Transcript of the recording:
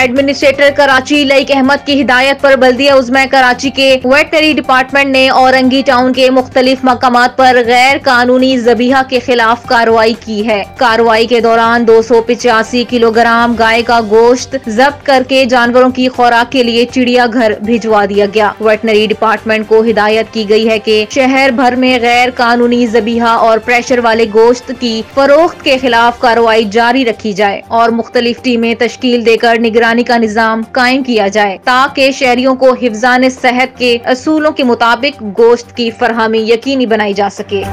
Administrator Karachi Laeeq Ahmad की हिदायत पर बल्दिया उजमा कराची के वेटनरी डिपार्टमेंट ने औरंगी टाउन के मुख्तलिफ़ मकाम पर गैर कानूनी जबीहा के खिलाफ कार्रवाई की है। कार्रवाई के दौरान दो सौ पिचासी किलोग्राम गाय का गोश्त जब्त करके जानवरों की खुराक के लिए चिड़िया घर भिजवा दिया गया। वेटनरी डिपार्टमेंट को हिदायत की गई है कि शहर भर में गैर कानूनी जबीहा और प्रेशर वाले गोश्त की फरोख्त के खिलाफ कार्रवाई जारी रखी जाए और मुख्तलिफ़ टीमें तश्कील देकर निगरानी का निज़ाम कायम किया जाए, ताकि शहरियों को हिफान सेहत के असूलों के मुताबिक गोश्त की फरहमी यकीनी बनाई जा सके।